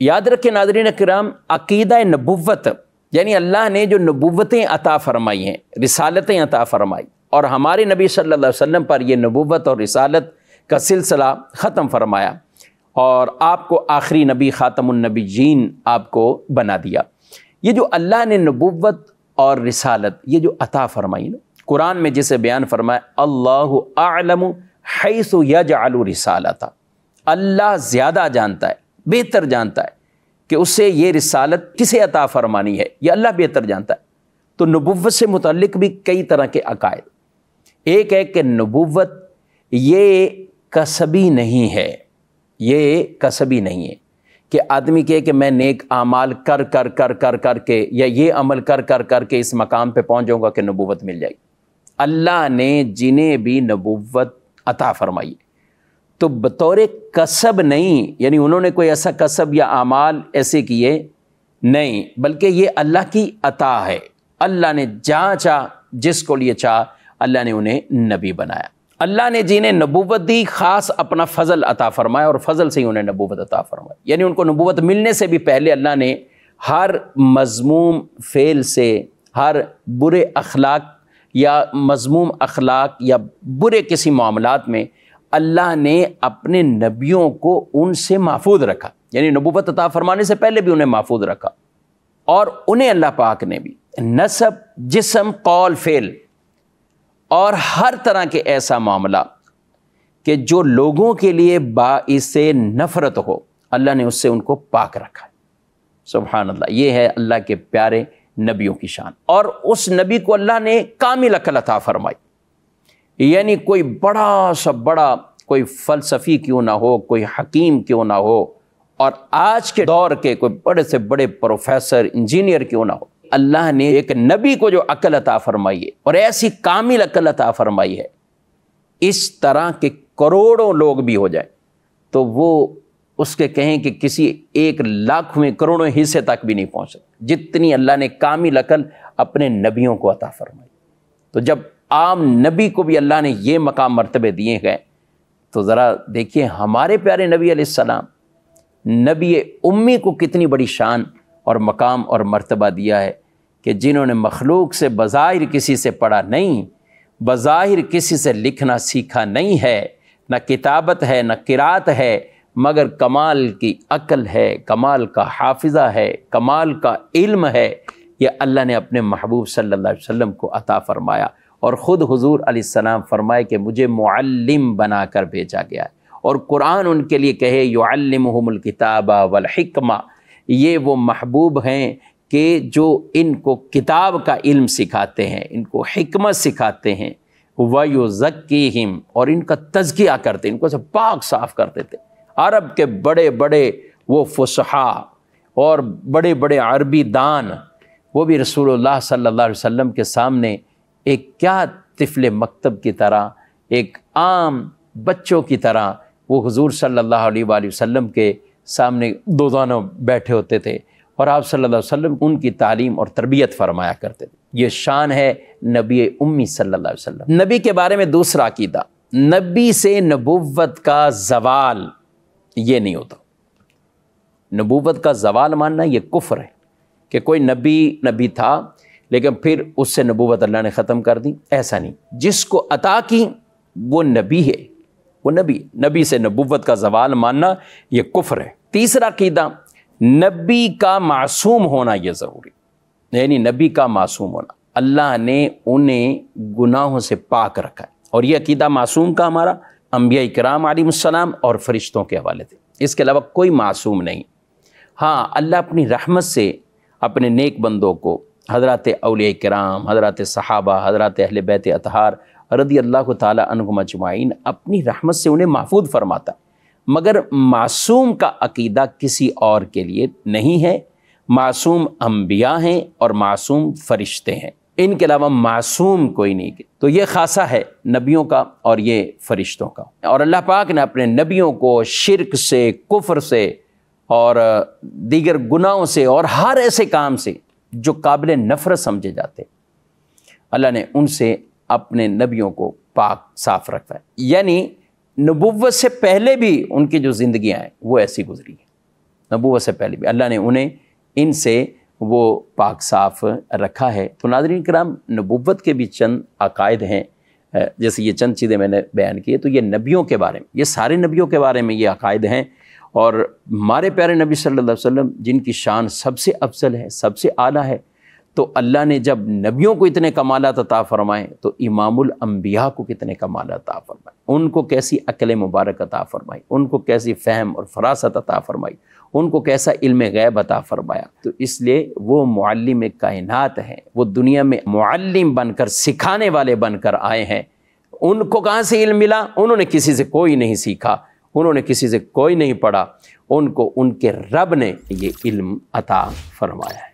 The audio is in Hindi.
याद रखें नादरीन कराम, अकीदा नबुवत यानी अल्लाह ने जो नबुवतें अता फरमाई हैं, रिसालतें अता फरमाई, और हमारे नबी सल्लल्लाहु अलैहि वसल्लम पर यह नबुवत और रिसालत का सिलसिला ख़त्म फरमाया, और आपको आखिरी नबी ख़ातमनबी जीन आपको बना दिया। ये जो अल्लाह ने नबुवत और रिसालत, ये जो अता फरमाई ना, कुरान में जिसे बयान फरमाया, अल्लाह आलम हैसु यजअलु रिसालता, अल्लाह ज़्यादा जानता है बेहतर जानता है कि उसे ये रिसालत किसे अता फरमानी है? ये अल्लाह बेहतर जानता है। तो नबुवत से मुतलक भी कई तरह के अकायद। एक है कि नबुवत ये कसबी नहीं है। ये कसबी नहीं है कि आदमी कहे कि मैं नेक आमाल कर कर कर कर कर के या ये अमल कर कर कर के इस मकाम पे पहुँच जाऊँगा कि नबूवत मिल जाएगी। अल्लाह ने जिन्हें भी नबूवत अता फरमाई तो बतौर कसब नहीं, यानी उन्होंने कोई ऐसा कसब या आमाल ऐसे किए नहीं, बल्कि ये अल्लाह की अता है। अल्लाह ने जहाँ चाह, जिसको लिए चाह, अल्लाह ने उन्हें नबी बनाया। अल्लाह ने जिन्हें नबूवत दी, ख़ास अपना फ़ज़ल अता फ़रमाया और फ़ज़ल से ही उन्हें नबूवत अता फ़रमाया। यानी उनको नबूवत मिलने से भी पहले अल्लाह ने हर मजमूम फ़ेल से, हर बुरे अखलाक या मजमूम अखलाक या बुरे किसी मामलात में अल्लाह ने अपने नबियों को उनसे महफूज रखा। यानी नबूबत अता फ़रमाने से पहले भी उन्हें महफूज रखा। और उन्हें अल्लाह पाक ने भी। नसब, जिसम, कौल, फ़ेल। और हर तरह के ऐसा मामला कि जो लोगों के लिए बाइस नफ़रत हो, अल्लाह ने उससे उनको पाक रखा सुबहान अल्लाह ये है अल्लाह के प्यारे नबियों की शान। और उस नबी को अल्लाह ने कामिल अकल अता फरमाई। यानी कोई बड़ा सा बड़ा कोई फ़लसफ़ी क्यों ना हो, कोई हकीम क्यों ना हो, और आज के दौर के कोई बड़े से बड़े प्रोफेसर, इंजीनियर क्यों ना हो। अल्लाह ने एक नबी को जो अकल अता फरमाई है, और ऐसी कामिल अकल अता फरमाई है, इस तरह के करोड़ों लोग भी हो जाए तो वो उसके कहें कि किसी एक लाख में करोड़ों हिस्से तक भी नहीं पहुँच सकते। जितनी अल्लाह ने कामिल अकल अपने नबियों को अता फरमाई। तो जब आम नबी को भी अल्लाह ने ये मकाम मरतबे दिए गए तो ज़रा देखिए, हमारे प्यारे नबी सलाम, नबी उम्मी को कितनी बड़ी शान और मकाम और मर्तबा दिया है कि जिन्होंने मखलूक से बज़ाहिर किसी से पढ़ा नहीं, बज़ाहिर किसी से लिखना सीखा नहीं है। न किताबत है, न किरात है, मगर कमाल की अकल है, कमाल का हाफिज़ा है, कमाल का इल्म है। यह अल्लाह ने अपने महबूब सल्लल्लाहु अलैहि वसल्लम को अता फ़रमाया। और ख़ुद हुजूर सलाम फरमाए कि मुझे मुअल्लिम बना कर भेजा गया है। और कुरान उनके लिए कहे, युअल्लिमुहुमुल किताबा वल हिकमा। ये वो महबूब हैं कि जो इनको किताब का इल्म सिखाते हैं, इनको हमत सिखाते हैं। वयुज़क्की हिम और इनका तजकिया करते इनको सब पाक साफ़ कर देते अरब के बड़े बड़े वो फुसहा और बड़े बड़े अरबी दान, वो भी रसूलुल्लाह सल्लल्लाहु अलैहि वसल्लम के सामने एक क्या तिफल मकतब की तरह, एक आम बच्चों की तरह वो हुजूर अलैहि वसल्लम के सामने दो दोनों बैठे होते थे और आप अलैहि वसल्लम उनकी तालीम और तरबियत फरमाया करते थे। ये शान है नबी उम्मी अलैहि वसल्लम। नबी के बारे में दूसरा अकीदा, नबी से नबुवत का जवाल ये नहीं होता। नबूवत का जवाल मानना ये कुफ्र है कि कोई नबी नबी था लेकिन फिर उससे नबूवत अल्लाह ने ख़त्म कर दी। ऐसा नहीं। जिसको अता की, वो नबी है। वो नबी। नबी से नबूवत का जवाल मानना, ये कुफ्र है। तीसरा कीदा, नबी का मासूम होना यह ज़रूरी। यानी नबी का मासूम होना। अल्लाह ने उन्हें गुनाहों से पाक रखा है। और यह अकीदा मासूम का हमारा अम्बिया कराम आलिमसलाम और फरिश्तों के हवाले थे इसके अलावा कोई मासूम नहीं। हाँ अल्लाह अपनी रहमत से अपने नेक बंदों को हज़रत अलिया कराम हज़रत सहाबा, हज़रत अहल बैत अतहार रदी अल्लाह तजमाइन अपनी रहमत से उन्हें महफूज फरमाता। मगर मासूम का अकीदा किसी और के लिए नहीं है। मासूम अम्बिया हैं और मासूम फरिश्ते हैं। इनके अलावा मासूम कोई नहीं के। तो ये खासा है नबियों का और ये फरिश्तों का। और अल्लाह पाक ने अपने नबियों को शिरक से, कुफर से और दीगर गुनाहों से और हर ऐसे काम से जो काबिल नफ़रत समझे जाते अल्लाह ने उनसे अपने नबियों को पाक साफ़ रखा है। यानी नबुवत से पहले भी उनकी जो ज़िंदगियाँ हैं, वो ऐसी गुजरी हैं। नबूवत से पहले भी। अल्लाह ने उन्हें, इनसे वो पाक साफ़ रखा है। तो नाजरीन कराम, नबूवत के भी चंद अकायद हैं। जैसे ये चंद चीज़ें मैंने बयान की तो ये नबियों के बारे में, ये सारे नबियों के बारे में ये अकायद हैं। और हमारे प्यारे नबी सल्लल्लाहु अलैहि वसल्लम, जिनकी शान सबसे अफजल है, सबसे आला है तो अल्लाह ने जब नबियों को इतने कमालत अता फ़रमाए तो इमामुल अम्बिया को कितने कमालत अता फ़रमाए। उनको कैसी अकल मुबारक अता फ़रमाई, उनको कैसी फ़हम और फरासत अता फ़रमाई, उनको कैसा इल्म गैब अता फ़रमाया। तो इसलिए वो मुअल्लिम कायनात हैं, वो दुनिया में मुअल्लिम बनकर, सिखाने वाले बनकर आए हैं। उनको कहाँ से इल्म मिला? उन्होंने किसी से कोई नहीं सीखा। उन्होंने किसी से कोई नहीं पढ़ा। उनको, उनके रब ने ये इल्म अता फरमाया है।